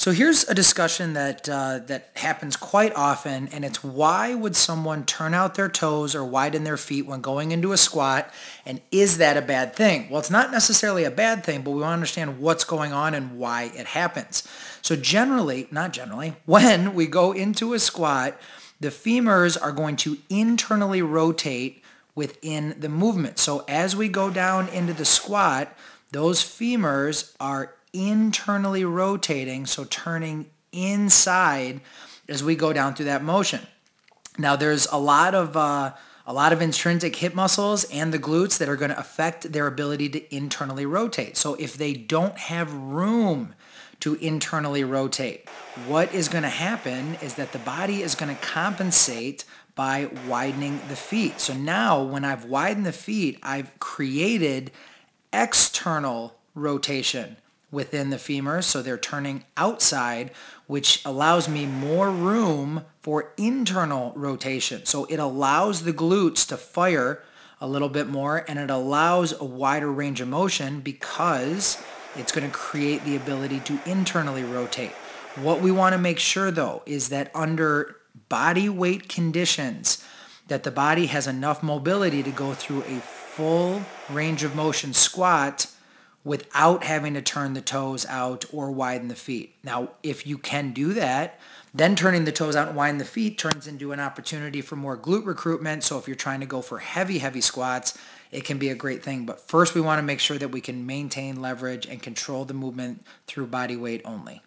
So here's a discussion that uh, that happens quite often, and it's why would someone turn out their toes or widen their feet when going into a squat, and is that a bad thing? Well, it's not necessarily a bad thing, but we want to understand what's going on and why it happens. So generally, not generally, when we go into a squat, the femurs are going to internally rotate within the movement. So as we go down into the squat, those femurs are internally rotating, so turning inside as we go down through that motion. Now there's a lot of uh, a lot of intrinsic hip muscles and the glutes that are going to affect their ability to internally rotate. So if they don't have room to internally rotate, what is going to happen is that the body is going to compensate by widening the feet. So now when I've widened the feet, I've created external rotation within the femurs, so they're turning outside, which allows me more room for internal rotation. So it allows the glutes to fire a little bit more and it allows a wider range of motion because it's going to create the ability to internally rotate. What we want to make sure though is that under body weight conditions that the body has enough mobility to go through a full range of motion squat without having to turn the toes out or widen the feet. Now, if you can do that, then turning the toes out and widen the feet turns into an opportunity for more glute recruitment. So if you're trying to go for heavy, heavy squats, it can be a great thing. But first, we want to make sure that we can maintain leverage and control the movement through body weight only.